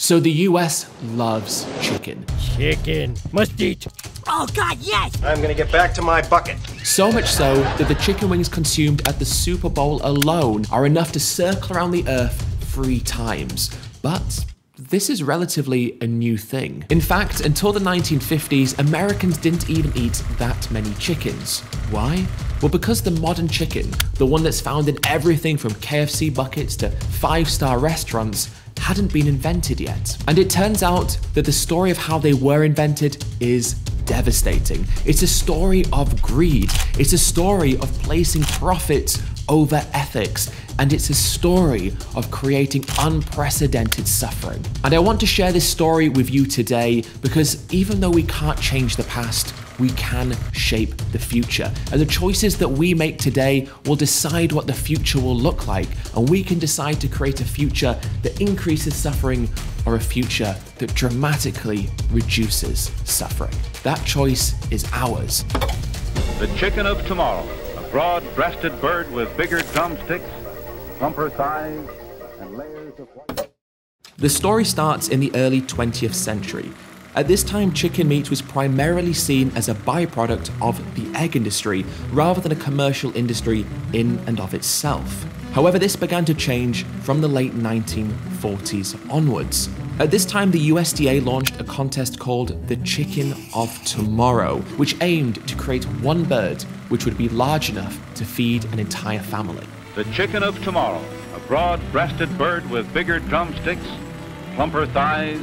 So the US loves chicken. Chicken. Must eat. Oh, God, yes! I'm gonna get back to my bucket. So much so that the chicken wings consumed at the Super Bowl alone are enough to circle around the earth three times. But this is relatively a new thing. In fact, until the 1950s, Americans didn't even eat that many chickens. Why? Well, because the modern chicken, the one that's found in everything from KFC buckets to five star restaurants, hadn't been invented yet. And it turns out that the story of how they were invented is devastating. It's a story of greed. It's a story of placing profits over ethics. And it's a story of creating unprecedented suffering. And I want to share this story with you today because even though we can't change the past, we can shape the future. And the choices that we make today will decide what the future will look like. And we can decide to create a future that increases suffering or a future that dramatically reduces suffering. That choice is ours. The chicken of tomorrow, a broad-breasted bird with bigger drumsticks, plumper thighs, and layers of white. The story starts in the early 20th century. At this time, chicken meat was primarily seen as a byproduct of the egg industry rather than a commercial industry in and of itself. However, this began to change from the late 1940s onwards. At this time, the USDA launched a contest called the Chicken of Tomorrow, which aimed to create one bird which would be large enough to feed an entire family. The chicken of tomorrow, a broad-breasted bird with bigger drumsticks, plumper thighs,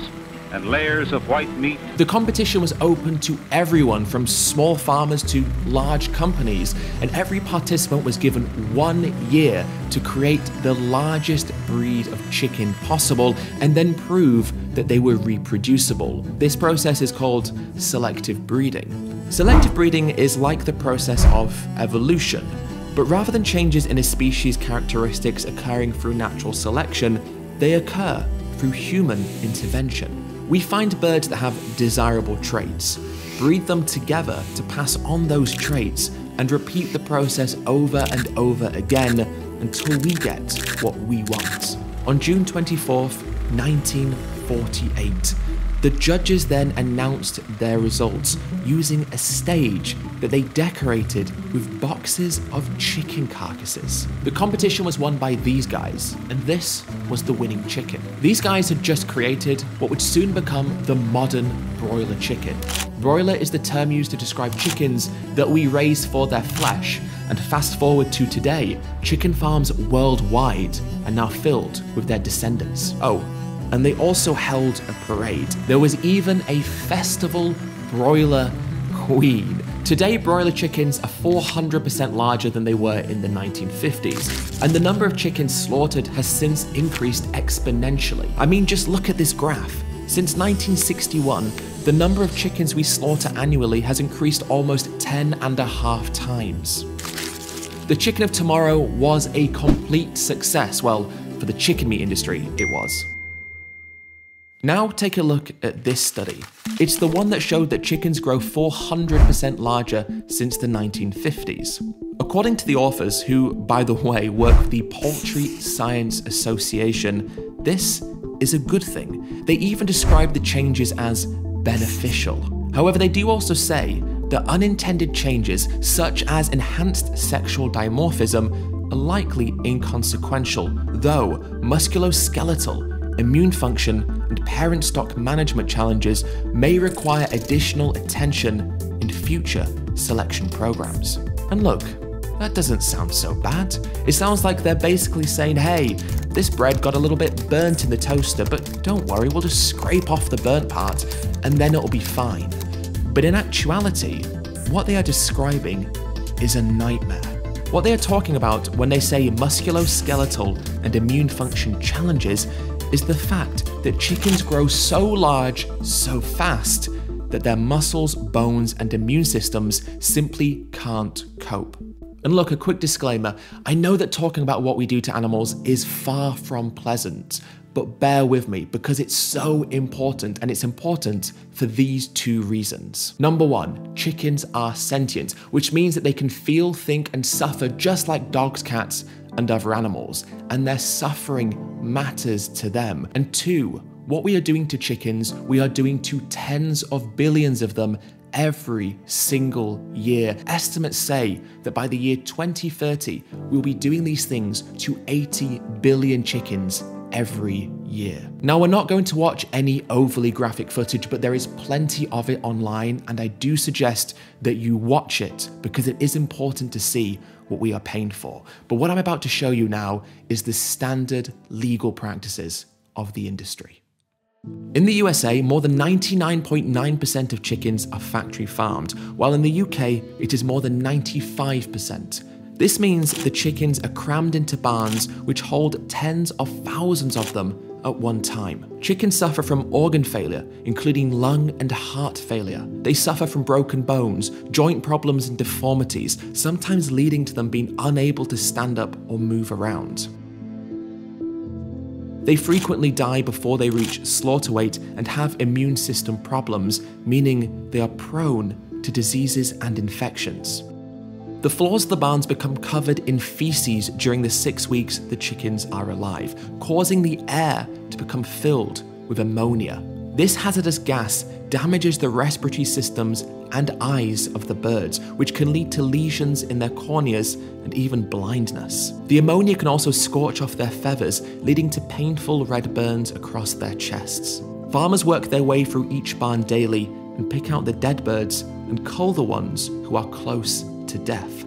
and layers of white meat. The competition was open to everyone from small farmers to large companies, and every participant was given one year to create the largest breed of chicken possible and then prove that they were reproducible. This process is called selective breeding. Selective breeding is like the process of evolution, but rather than changes in a species' characteristics occurring through natural selection, they occur through human intervention. We find birds that have desirable traits, breed them together to pass on those traits, and repeat the process over and over again until we get what we want. On June 24th, 1948, the judges then announced their results using a stage that they decorated with boxes of chicken carcasses. The competition was won by these guys, and this was the winning chicken. These guys had just created what would soon become the modern broiler chicken. Broiler is the term used to describe chickens that we raise for their flesh, and fast forward to today, chicken farms worldwide are now filled with their descendants. Oh, and they also held a parade. There was even a festival broiler queen. Today, broiler chickens are 400% larger than they were in the 1950s, and the number of chickens slaughtered has since increased exponentially. I mean, just look at this graph. Since 1961, the number of chickens we slaughter annually has increased almost 10 and a half times. The chicken of tomorrow was a complete success. Well, for the chicken meat industry, it was. Now take a look at this study. It's the one that showed that chickens grow 400% larger since the 1950s. According to the authors, who, by the way, work with the Poultry Science Association, this is a good thing. They even describe the changes as beneficial. However, they do also say that unintended changes, such as enhanced sexual dimorphism, are likely inconsequential, though musculoskeletal, immune function, and parent stock management challenges may require additional attention in future selection programs. And look, that doesn't sound so bad. It sounds like they're basically saying, hey, this bread got a little bit burnt in the toaster, but don't worry, we'll just scrape off the burnt part and then it'll be fine. But in actuality, what they are describing is a nightmare. What they are talking about when they say musculoskeletal and immune function challenges is the fact that chickens grow so large so fast that their muscles, bones, and immune systems simply can't cope. And look, a quick disclaimer I know that talking about what we do to animals is far from pleasant, but bear with me because it's so important and it's important for these two reasons. Number one, chickens are sentient, which means that they can feel, think, and suffer just like dogs, cats, and other animals, and their suffering matters to them. And two, What we are doing to chickens, we are doing to tens of billions of them every single year. Estimates say that by the year 2030, we'll be doing these things to 80 billion chickens every year. Now, we're not going to watch any overly graphic footage, but there is plenty of it online, and I do suggest that you watch it because it is important to see what we are paying for. But what I'm about to show you now is the standard legal practices of the industry. In the USA, more than 99.9% of chickens are factory farmed, while in the UK, it is more than 95%. This means the chickens are crammed into barns which hold tens of thousands of them at one time. Chickens suffer from organ failure, including lung and heart failure. They suffer from broken bones, joint problems, and deformities, sometimes leading to them being unable to stand up or move around. They frequently die before they reach slaughter weight and have immune system problems, meaning they are prone to diseases and infections. The floors of the barns become covered in feces during the six weeks the chickens are alive, causing the air to become filled with ammonia. This hazardous gas damages the respiratory systems and eyes of the birds, which can lead to lesions in their corneas and even blindness. The ammonia can also scorch off their feathers, leading to painful red burns across their chests. Farmers work their way through each barn daily and pick out the dead birds and cull the ones who are close to death.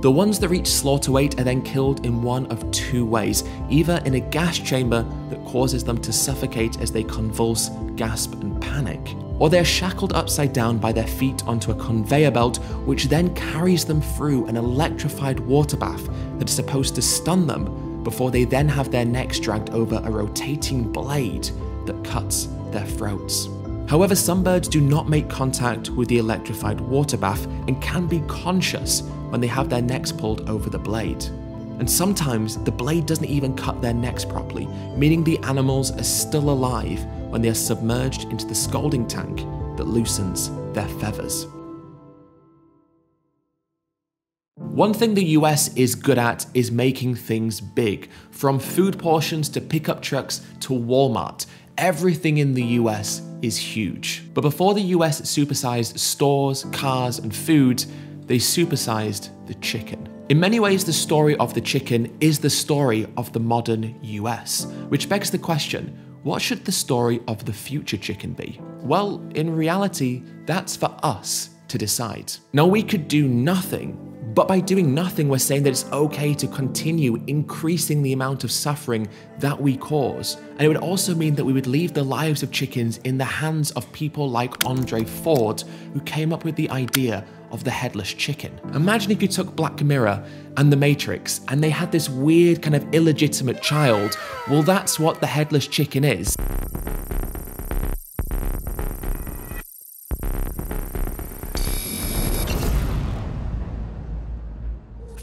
The ones that reach slaughter weight are then killed in one of two ways either in a gas chamber that causes them to suffocate as they convulse, gasp, and panic, or they're shackled upside down by their feet onto a conveyor belt, which then carries them through an electrified water bath that is supposed to stun them before they then have their necks dragged over a rotating blade that cuts their throats. However, some birds do not make contact with the electrified water bath and can be conscious when they have their necks pulled over the blade. And sometimes the blade doesn't even cut their necks properly, meaning the animals are still alive when they are submerged into the scalding tank that loosens their feathers. One thing the US is good at is making things big. From food portions to pickup trucks to Walmart, everything in the US is huge. But before the US supersized stores, cars, and food, they supersized the chicken. In many ways, the story of the chicken is the story of the modern US, which begs the question what should the story of the future chicken be? Well, in reality, that's for us to decide. Now, we could do nothing but by doing nothing, we're saying that it's okay to continue increasing the amount of suffering that we cause. And it would also mean that we would leave the lives of chickens in the hands of people like Andre Ford, who came up with the idea of the headless chicken. Imagine if you took Black Mirror and The Matrix and they had this weird kind of illegitimate child. Well, that's what the headless chicken is.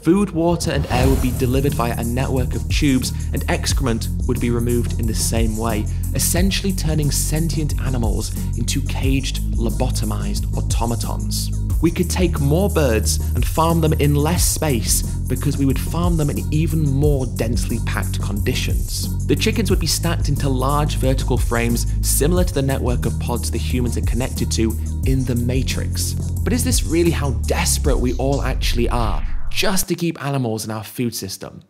Food, water, and air would be delivered via a network of tubes, and excrement would be removed in the same way, essentially turning sentient animals into caged, lobotomized automatons. We could take more birds and farm them in less space because we would farm them in even more densely packed conditions. The chickens would be stacked into large vertical frames similar to the network of pods the humans are connected to in the Matrix. But is this really how desperate we all actually are? Just to keep animals in our food system.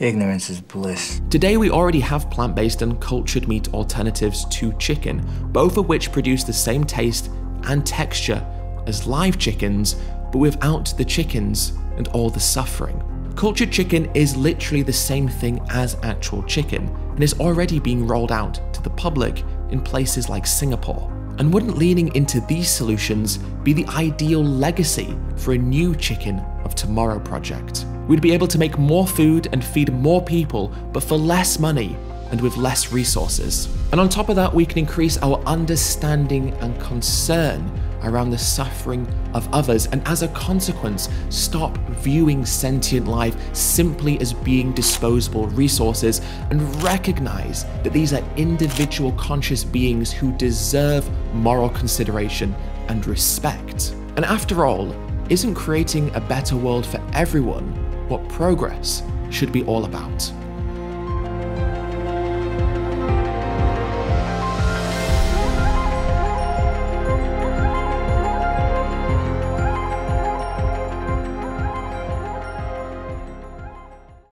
Ignorance is bliss. Today, we already have plant based and cultured meat alternatives to chicken, both of which produce the same taste and texture as live chickens, but without the chickens and all the suffering. Cultured chicken is literally the same thing as actual chicken and is already being rolled out to the public in places like Singapore. And wouldn't leaning into these solutions be the ideal legacy for a new Chicken of Tomorrow project? We'd be able to make more food and feed more people, but for less money and with less resources. And on top of that, we can increase our understanding and concern around the suffering of others, and as a consequence, stop viewing sentient life simply as being disposable resources and recognize that these are individual conscious beings who deserve moral consideration and respect. And after all, isn't creating a better world for everyone what progress should be all about.